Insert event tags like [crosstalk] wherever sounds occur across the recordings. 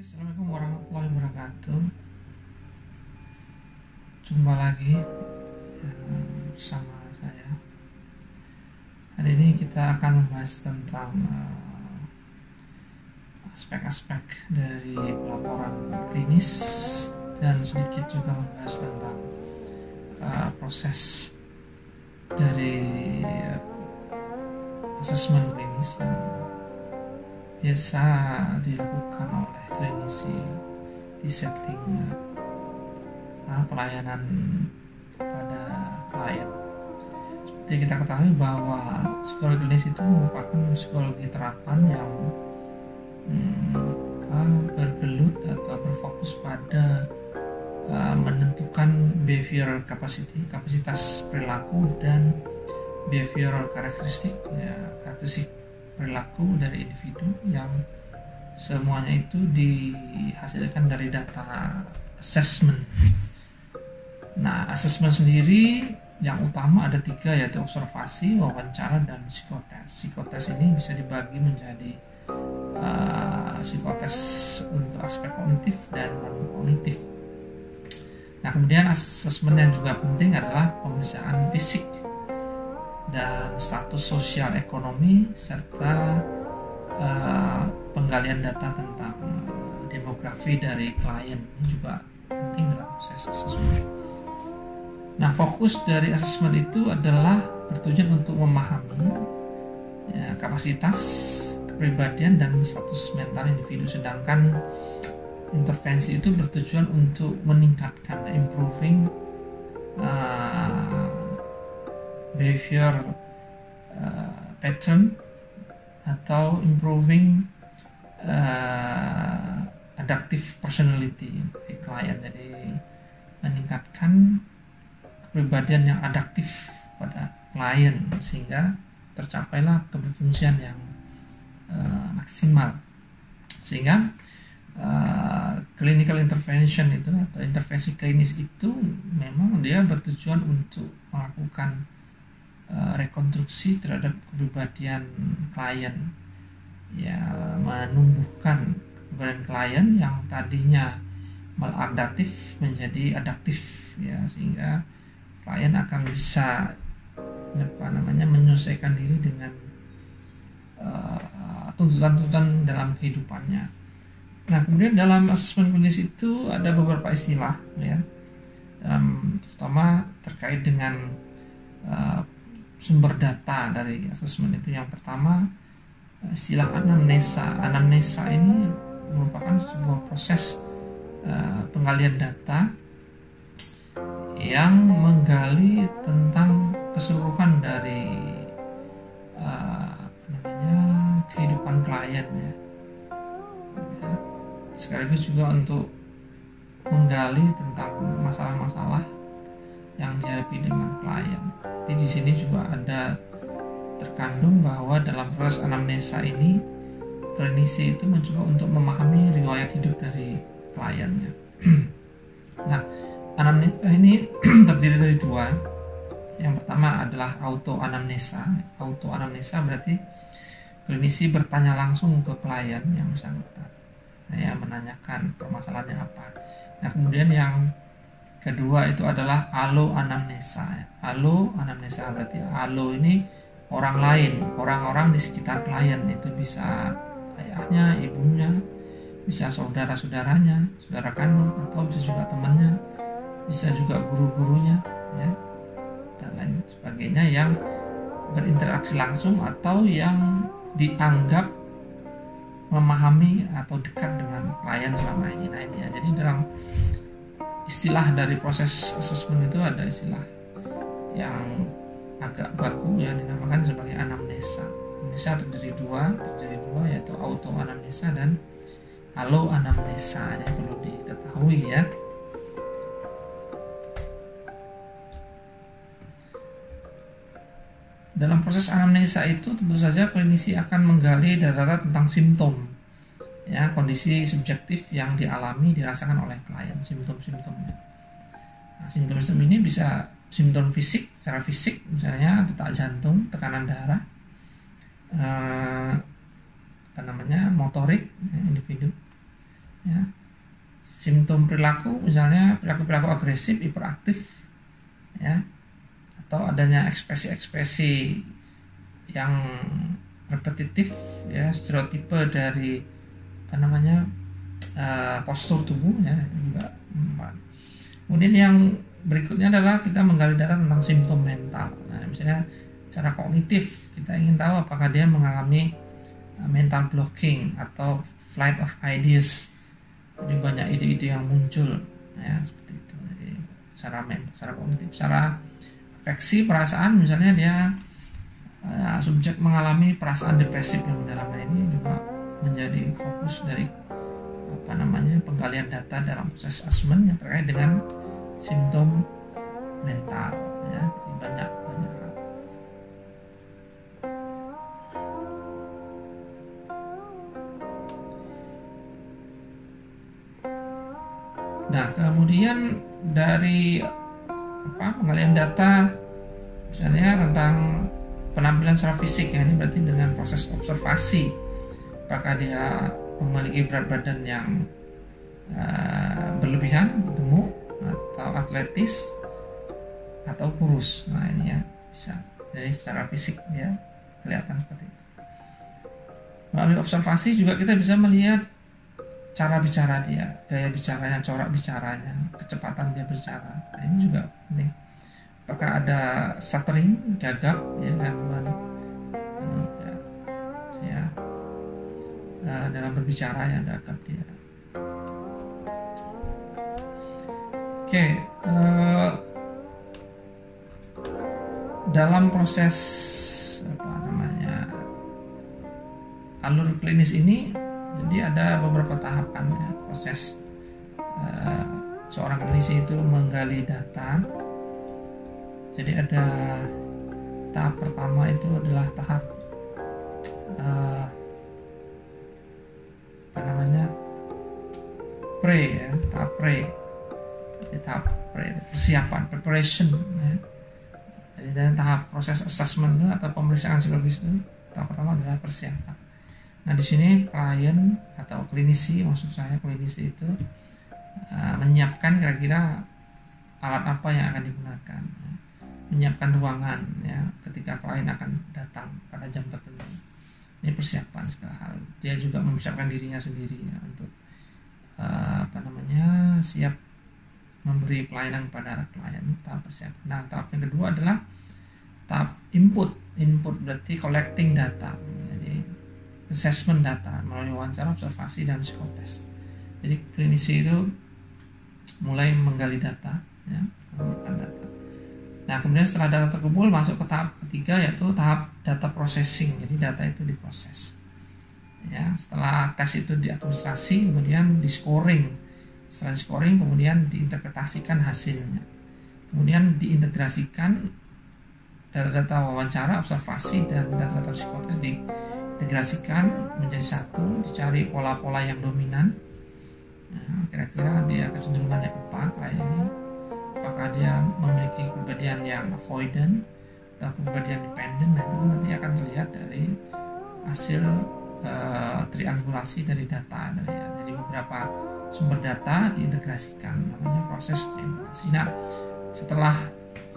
Assalamualaikum warahmatullahi wabarakatuh. Jumpa lagi ya, bersama saya. Hari ini kita akan membahas tentang uh, aspek-aspek dari pelaporan klinis dan sedikit juga membahas tentang uh, proses dari asesmen klinis yang biasa dilakukan oleh klinisi di setting uh, pelayanan pada klien. Seperti kita ketahui bahwa psikologi klinis itu merupakan psikologi terapan yang hmm, bergelut atau berfokus pada uh, menentukan behavior capacity, kapasitas perilaku dan behavioral karakteristik, ya, karakteristik perilaku dari individu yang semuanya itu dihasilkan dari data assessment. Nah, assessment sendiri yang utama ada tiga yaitu observasi, wawancara, dan psikotes. Psikotes ini bisa dibagi menjadi uh, psikotes untuk aspek kognitif dan non kognitif. Nah, kemudian assessment yang juga penting adalah pemeriksaan fisik dan status sosial ekonomi serta uh, penggalian data tentang demografi dari klien juga penting dalam proses asesmen. Nah, fokus dari asesmen itu adalah bertujuan untuk memahami ya, kapasitas, kepribadian dan status mental individu. Sedangkan intervensi itu bertujuan untuk meningkatkan, improving uh, behavior uh, pattern atau improving uh, adaptive personality di klien. Jadi meningkatkan kepribadian yang adaptif pada klien sehingga tercapailah keberfungsian yang uh, maksimal. Sehingga uh, clinical intervention itu atau intervensi klinis itu memang dia bertujuan untuk melakukan uh, rekonstruksi terhadap kepribadian klien ya menumbuhkan kepribadian klien yang tadinya maladaptif menjadi adaptif ya sehingga klien akan bisa apa namanya menyelesaikan diri dengan tuntutan-tuntutan uh, dalam kehidupannya. Nah kemudian dalam asesmen klinis itu ada beberapa istilah ya, dalam terutama terkait dengan uh, sumber data dari asesmen itu yang pertama istilah anamnesa. Anamnesa ini merupakan sebuah proses uh, penggalian data yang menggali tentang keseluruhan dari uh, namanya kehidupan klien ya. ya. Sekaligus juga untuk menggali tentang masalah-masalah yang dihadapi dengan klien. Jadi di sini juga ada terkandung bahwa dalam proses anamnesa ini klinisi itu mencoba untuk memahami riwayat hidup dari kliennya. [clears throat] nah, anamnesa ini [clears throat] terdiri dari dua. Yang pertama adalah auto anamnesa. Auto anamnesa berarti klinisi bertanya langsung ke klien yang bersangkutan. Yang menanyakan permasalahannya apa. Nah, kemudian yang kedua itu adalah alo anamnesa. Alo anamnesa berarti alo ini orang lain, orang-orang di sekitar klien itu bisa ayahnya, ibunya, bisa saudara-saudaranya, saudara kandung atau bisa juga temannya, bisa juga guru-gurunya, ya dan lain sebagainya yang berinteraksi langsung atau yang dianggap memahami atau dekat dengan klien selama ini. Nah ini ya, jadi dalam istilah dari proses asesmen itu ada istilah yang agak baku yang dinamakan sebagai anamnesa. Anamnesa terdiri dua, terdiri dua yaitu auto anamnesa dan halo anamnesa yang perlu diketahui ya. Dalam proses anamnesa itu tentu saja klinisi akan menggali data-data tentang simptom ya kondisi subjektif yang dialami dirasakan oleh klien simptom-simptomnya. Nah, simptom-simptom ini bisa simptom fisik secara fisik misalnya detak jantung, tekanan darah, eh, apa namanya motorik ya, individu, ya, simptom perilaku misalnya perilaku-perilaku agresif, hiperaktif ya atau adanya ekspresi-ekspresi yang repetitif ya stereotipe dari apa namanya uh, postur tubuh ya juga kemudian yang berikutnya adalah kita menggali data tentang simptom mental. Nah misalnya cara kognitif kita ingin tahu apakah dia mengalami uh, mental blocking atau flight of ideas. Jadi banyak ide-ide yang muncul ya seperti itu. Jadi secara mental secara kognitif secara afeksi perasaan misalnya dia uh, subjek mengalami perasaan depresif yang mendalam ini juga menjadi fokus dari apa namanya penggalian data dalam proses asesmen yang terkait dengan simptom mental ya. Jadi banyak banyak. Hal. Nah kemudian dari apa penggalian data misalnya tentang penampilan secara fisik ya. Ini berarti dengan proses observasi apakah dia memiliki berat badan yang uh, berlebihan gemuk atau atletis atau kurus? Nah ini ya bisa. Jadi secara fisik ya kelihatan seperti itu. Melalui observasi juga kita bisa melihat cara bicara dia gaya bicaranya corak bicaranya kecepatan dia bicara nah, ini juga penting. Apakah ada stuttering gagap ya gangguan uh, dalam berbicara yang gagap dia oke okay, uh, eh, dalam proses apa namanya alur klinis ini jadi ada beberapa tahapan ya proses uh, seorang klinisi itu menggali data. Jadi ada tahap pertama itu adalah tahap uh, pre ya tahap pre. Jadi tahap pre persiapan preparation ya. jadi dan tahap proses assessment atau pemeriksaan psikologis itu tahap pertama adalah persiapan. Nah di sini klien atau klinisi maksud saya klinisi itu uh, menyiapkan kira-kira alat apa yang akan digunakan ya. Menyiapkan ruangan ya ketika klien akan datang pada jam tertentu. Ini persiapan segala hal. Dia juga mempersiapkan dirinya sendiri ya uh, apa namanya siap memberi pelayanan kepada klien tahap persiapan. Nah tahap yang kedua adalah tahap input. Input berarti collecting data. Jadi assessment data melalui wawancara observasi dan psikotes jadi klinisi itu mulai menggali data ya data. Nah, kemudian setelah data terkumpul masuk ke tahap ketiga yaitu tahap data processing. Jadi data itu diproses. Ya, setelah tes itu diadministrasi, kemudian di scoring. Setelah di scoring, kemudian diinterpretasikan hasilnya. Kemudian diintegrasikan data-data wawancara, observasi dan data-data psikotes diintegrasikan menjadi satu, dicari pola-pola yang dominan. Nah, kira-kira dia kecenderungannya apa ini apakah dia memiliki kepribadian yang avoidant atau kepribadian dependent nah itu nanti akan terlihat dari hasil uh, triangulasi dari data dari ya. jadi beberapa sumber data diintegrasikan namanya proses triangulasi nah setelah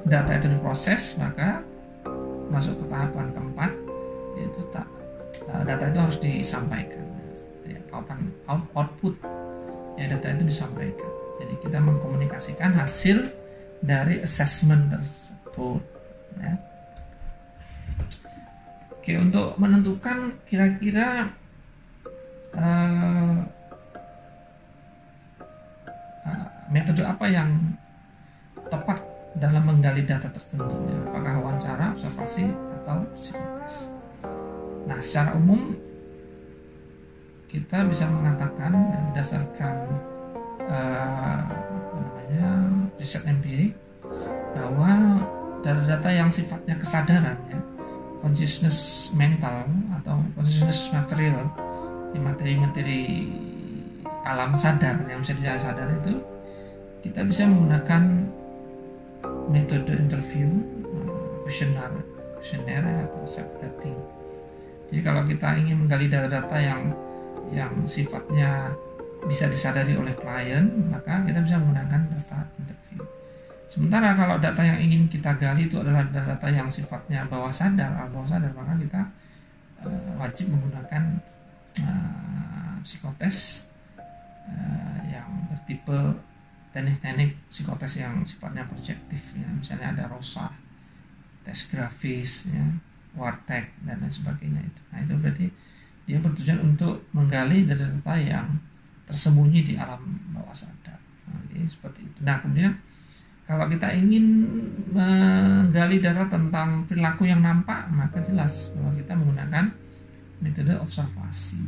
data itu diproses maka masuk ke tahapan keempat yaitu tak uh, data itu harus disampaikan ya, tahapan out, output ya data itu disampaikan jadi kita mengkomunikasikan hasil dari assessment tersebut. Ya. Oke, untuk menentukan kira-kira uh, uh, metode apa yang tepat dalam menggali data tertentu, ya. apakah wawancara, observasi, atau psikotes. Nah, secara umum kita bisa mengatakan berdasarkan uh, riset empirik bahwa data-data yang sifatnya kesadaran ya consciousness mental atau consciousness material materi-materi alam sadar yang bisa dilihat sadar itu kita bisa menggunakan metode interview questionnaire questionnaire atau self rating jadi kalau kita ingin menggali data-data yang yang sifatnya bisa disadari oleh klien, maka kita bisa menggunakan data interview. Sementara kalau data yang ingin kita gali itu adalah data yang sifatnya bawah sadar, bawah sadar, maka kita uh, wajib menggunakan uh, psikotes uh, yang bertipe teknik-teknik psikotes yang sifatnya proyektif ya. misalnya ada ROSA tes grafis ya wartek dan lain sebagainya itu. Nah itu berarti dia bertujuan untuk menggali data-data yang tersembunyi di alam bawah sadar. Nah, seperti itu. Nah kemudian kalau kita ingin menggali data tentang perilaku yang nampak maka jelas bahwa kita menggunakan metode observasi.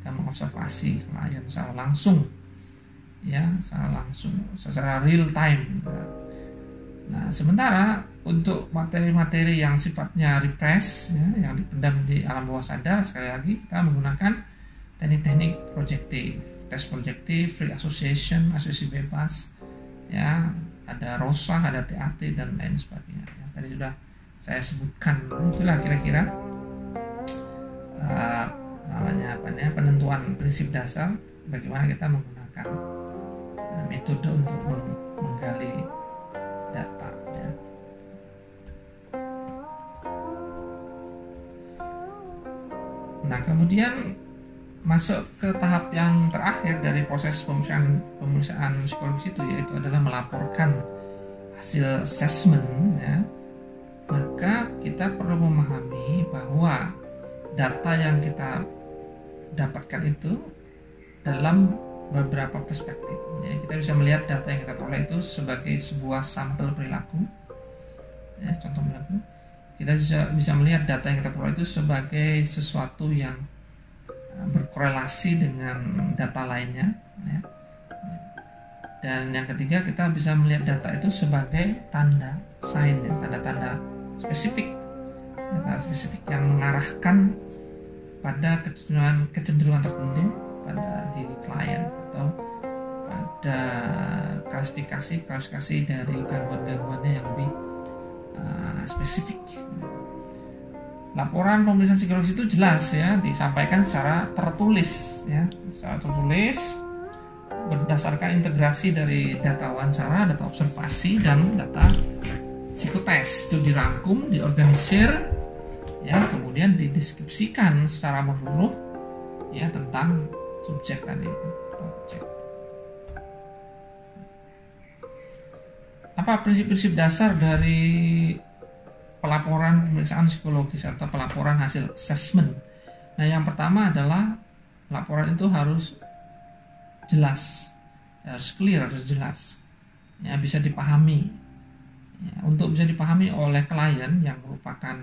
Kita mengobservasi klien secara langsung. Ya secara langsung secara real time. Nah sementara untuk materi-materi yang sifatnya repress ya, yang dipendam di alam bawah sadar sekali lagi kita menggunakan teknik-teknik projective tes projective free association asosiasi bebas ya ada ROSA ada TAT dan lain sebagainya ya, tadi sudah saya sebutkan itulah kira-kira uh, apa ya penentuan prinsip dasar bagaimana kita menggunakan metode untuk menggali data ya. Nah kemudian masuk ke tahap yang terakhir dari proses pemeriksaan pemeriksaan psikologis itu yaitu adalah melaporkan hasil assessment ya maka kita perlu memahami bahwa data yang kita dapatkan itu dalam beberapa perspektif. Jadi kita bisa melihat data yang kita peroleh itu sebagai sebuah sampel perilaku. Ya, contoh perilaku. Kita bisa bisa melihat data yang kita peroleh itu sebagai sesuatu yang berkorelasi dengan data lainnya. Ya. Dan yang ketiga kita bisa melihat data itu sebagai tanda sign, ya, tanda-tanda spesifik, data spesifik yang mengarahkan pada kecenderungan kecenderungan tertentu pada diri klien atau pada klasifikasi klasifikasi dari gangguan-gangguannya yang lebih uh, spesifik. Laporan pemeriksaan psikologis itu jelas ya disampaikan secara tertulis ya secara tertulis berdasarkan integrasi dari data wawancara, data observasi dan data psikotes itu dirangkum, diorganisir ya kemudian dideskripsikan secara menyeluruh ya tentang subjek tadi objek. Apa prinsip-prinsip dasar dari pelaporan pemeriksaan psikologis atau pelaporan hasil assessment? Nah, yang pertama adalah laporan itu harus jelas, harus clear, harus jelas, ya bisa dipahami. Ya, untuk bisa dipahami oleh klien yang merupakan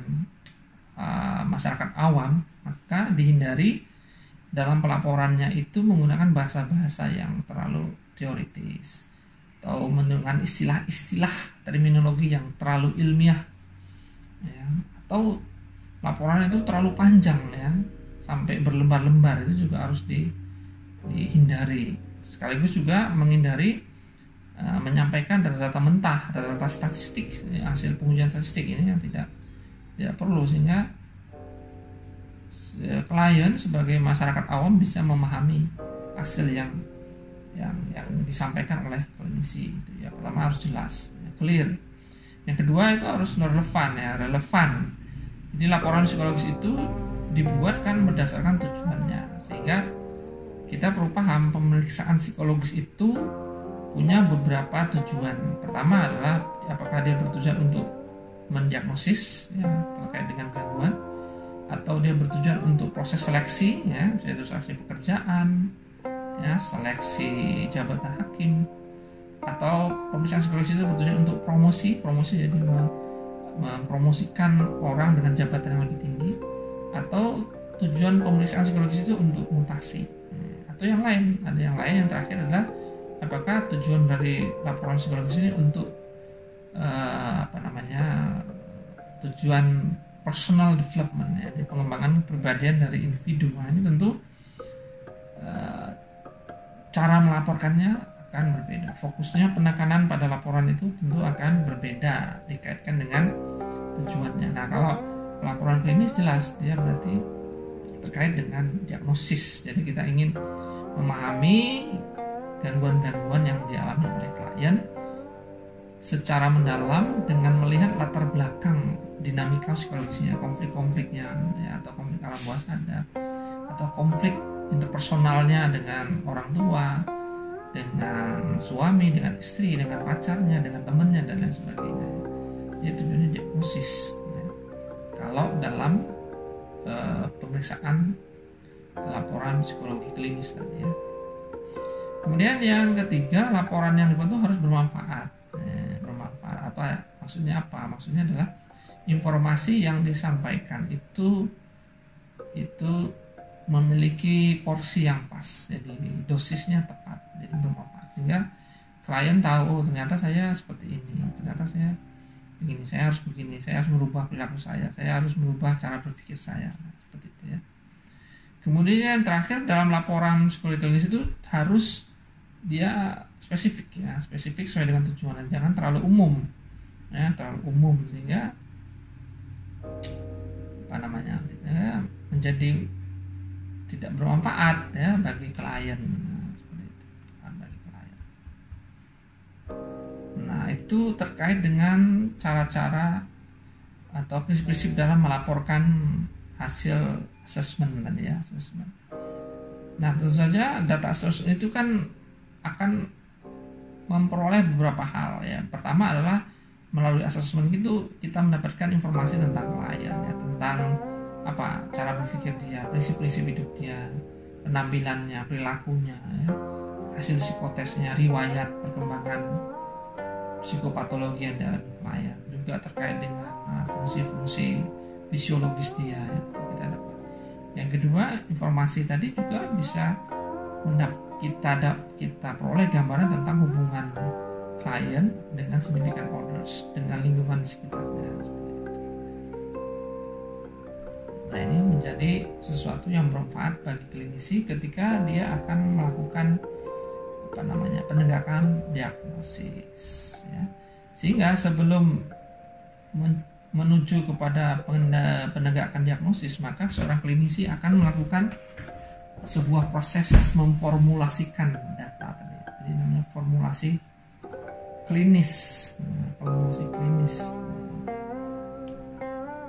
uh, masyarakat awam, maka dihindari dalam pelaporannya itu menggunakan bahasa-bahasa yang terlalu teoritis atau menggunakan istilah-istilah terminologi yang terlalu ilmiah ya. atau laporan itu terlalu panjang ya. Sampai berlembar-lembar itu juga harus di, dihindari. Sekaligus juga menghindari uh, menyampaikan data-data mentah data-data statistik ya, hasil pengujian statistik ini yang tidak tidak perlu. Sehingga klien sebagai masyarakat awam bisa memahami hasil yang yang yang disampaikan oleh klinisi. Itu ya pertama harus jelas ya, clear yang kedua itu harus relevan ya relevan. Jadi laporan psikologis itu dibuat kan berdasarkan tujuannya sehingga kita perlu paham pemeriksaan psikologis itu punya beberapa tujuan. Pertama adalah apakah dia bertujuan untuk mendiagnosis ya, terkait dengan gangguan atau dia bertujuan untuk proses seleksi ya yaitu seleksi pekerjaan ya seleksi jabatan hakim atau pemeriksaan psikologis itu bertujuan untuk promosi promosi jadi mempromosikan orang dengan jabatan yang lebih tinggi. Atau tujuan pemeriksaan psikologis itu untuk mutasi. Atau yang lain. Ada yang lain yang terakhir adalah apakah tujuan dari laporan psikologis ini untuk uh, apa namanya tujuan personal development ya, pengembangan kepribadian dari individu. Nah, ini tentu uh, cara melaporkannya akan berbeda. Fokusnya penekanan pada laporan itu tentu akan berbeda dikaitkan dengan tujuannya. Nah, kalau laporan klinis jelas dia berarti terkait dengan diagnosis. Jadi kita ingin memahami gangguan-gangguan yang dialami oleh klien secara mendalam dengan melihat latar belakang dinamika psikologisnya, konflik-konfliknya, ya, atau konflik alam bawah sadar, atau konflik interpersonalnya dengan orang tua, dengan suami, dengan istri, dengan pacarnya, dengan temannya dan lain sebagainya. Jadi tujuannya diagnosis. Ya. Kalau dalam uh, pemeriksaan laporan psikologi klinis tadi ya. Kemudian yang ketiga, laporan yang dibuat harus bermanfaat. Eh, bermanfaat apa? Maksudnya apa? Maksudnya adalah informasi yang disampaikan itu itu memiliki porsi yang pas. Jadi dosisnya tepat, jadi bermanfaat. Sehingga klien tahu oh, ternyata saya seperti ini, ternyata saya begini, saya harus begini, saya harus merubah perilaku saya, saya harus merubah cara berpikir saya, seperti itu ya. Kemudian yang terakhir dalam laporan psikologi klinis itu harus dia spesifik ya spesifik sesuai dengan tujuan jangan terlalu umum ya terlalu umum sehingga apa namanya ya, menjadi tidak bermanfaat ya bagi klien. Nah, itu terkait dengan cara-cara atau prinsip-prinsip dalam melaporkan hasil assessment tadi ya assessment. Nah tentu saja data assessment itu kan akan memperoleh beberapa hal ya. Pertama adalah melalui asesmen itu kita mendapatkan informasi tentang klien ya, tentang apa cara berpikir dia, prinsip-prinsip hidup dia, penampilannya, perilakunya, ya, hasil psikotesnya, riwayat perkembangan psikopatologi yang dalam klien, juga terkait dengan uh, fungsi-fungsi fisiologis dia ya, kita dapat. Yang kedua, informasi tadi juga bisa mendapat kita ada kita peroleh gambaran tentang hubungan klien dengan significant others dengan lingkungan sekitarnya nah ini menjadi sesuatu yang bermanfaat bagi klinisi ketika dia akan melakukan apa namanya penegakan diagnosis ya. sehingga sebelum menuju kepada penegakan diagnosis maka seorang klinisi akan melakukan sebuah proses memformulasikan data tadi. Jadi namanya formulasi klinis, nah, formulasi klinis.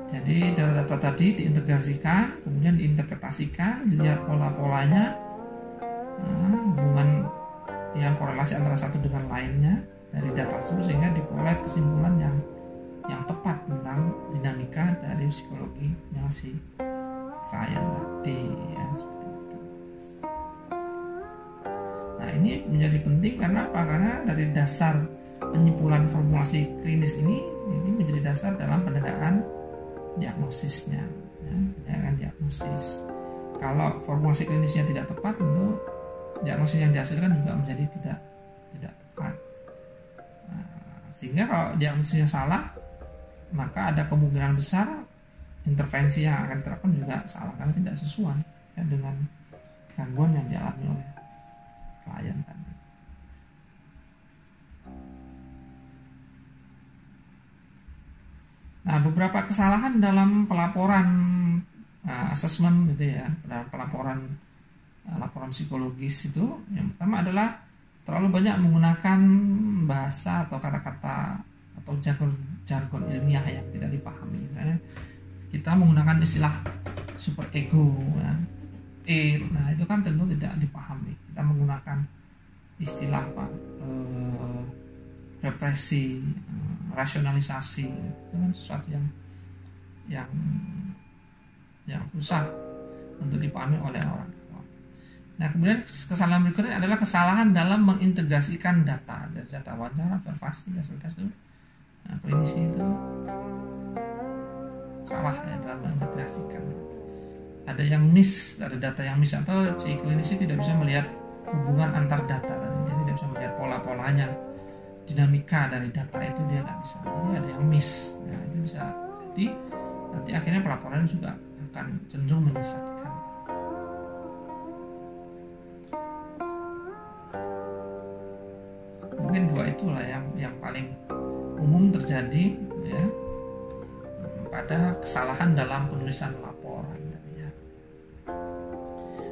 Jadi data-data tadi diintegrasikan, kemudian diinterpretasikan, dilihat pola-polanya, nah, hubungan yang korelasi antara satu dengan lainnya dari data tersebut sehingga diperoleh kesimpulan yang yang tepat tentang dinamika dari psikologi yang si klien tadi ya Nah ini menjadi penting karena apa? Karena dari dasar penyimpulan formulasi klinis ini ini menjadi dasar dalam penegakan diagnosisnya, ya, penegakan diagnosis. Kalau formulasi klinisnya tidak tepat, tentu diagnosis yang dihasilkan juga menjadi tidak tidak tepat. Nah, sehingga kalau diagnosisnya salah, maka ada kemungkinan besar intervensi yang akan diterapkan juga salah karena tidak sesuai ya, dengan gangguan yang dialami oleh klien kan Nah, beberapa kesalahan dalam pelaporan uh, assessment gitu ya, dalam pelaporan uh, laporan psikologis itu yang pertama adalah terlalu banyak menggunakan bahasa atau kata-kata atau jargon jargon ilmiah yang tidak dipahami. Ya. Kita menggunakan istilah super ego, ya, E. Nah, itu kan tentu tidak dipahami. Kita menggunakan istilah apa? E, represi, rasionalisasi. Itu kan sesuatu yang yang yang susah untuk dipahami oleh orang. Nah, kemudian kesalahan berikutnya adalah kesalahan dalam mengintegrasikan data dari data wawancara, observasi, hasil tes itu. Nah, klinisi itu salah ya dalam mengintegrasikan ada yang miss ada data yang miss atau si klinisi tidak bisa melihat hubungan antar data dia tidak bisa melihat pola-polanya dinamika dari data itu dia nggak bisa. Jadi ada yang miss. Nah itu bisa jadi nanti akhirnya pelaporan juga akan cenderung menyesatkan. Mungkin dua itulah yang yang paling umum terjadi ya. Pada kesalahan dalam penulisan laporan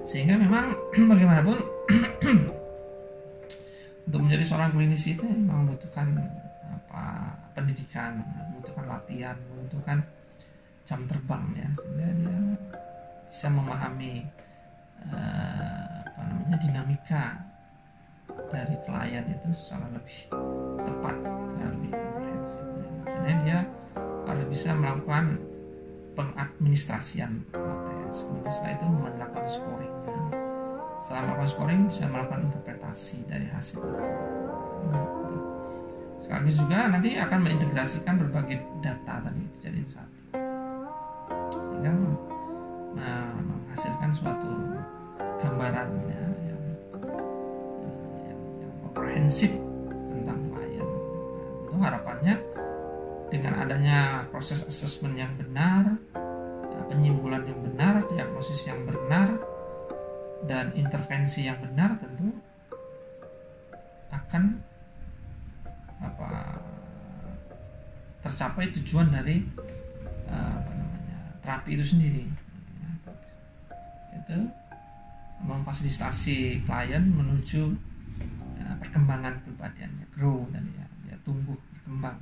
sehingga memang [clears throat] bagaimanapun [clears throat] menjadi seorang klinisi itu memang membutuhkan apa pendidikan membutuhkan latihan membutuhkan jam terbang ya sehingga dia bisa memahami uh, apa namanya dinamika dari klien itu secara lebih tepat secara lebih komprehensif ya. makanya dia harus bisa melakukan pengadministrasian tes kemudian setelah itu melakukan scoringnya setelah melakukan scoring bisa melakukan interpretasi dari hasil. Itu sekaligus juga nanti akan mengintegrasikan berbagai data tadi jadi satu sehingga menghasilkan suatu gambaran ya, yang, yang, yang komprehensif tentang klien. Nah, itu harapannya dengan adanya proses asesmen yang benar dan intervensi yang benar tentu akan apa tercapai tujuan dari apa namanya terapi itu sendiri. Itu memfasilitasi klien menuju ya, perkembangan kepribadiannya grow dan ya dia tumbuh berkembang.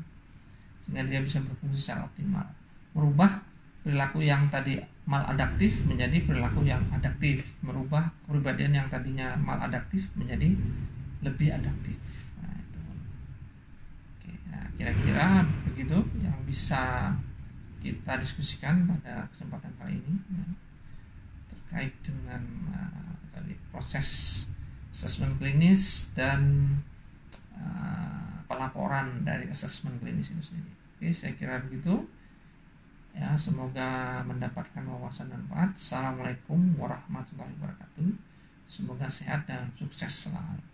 Sehingga dia bisa berfungsi secara optimal. Merubah perilaku yang tadi maladaptif menjadi perilaku yang adaptif merubah kepribadian yang tadinya maladaptif menjadi lebih adaptif nah, itu. Oke, nah, kira-kira begitu yang bisa kita diskusikan pada kesempatan kali ini ya, terkait dengan uh, tadi proses asesmen klinis dan uh, pelaporan dari asesmen klinis itu sendiri. Oke, saya kira begitu. Ya, semoga mendapatkan wawasan dan manfaat. Assalamualaikum warahmatullahi wabarakatuh. Semoga sehat dan sukses selalu.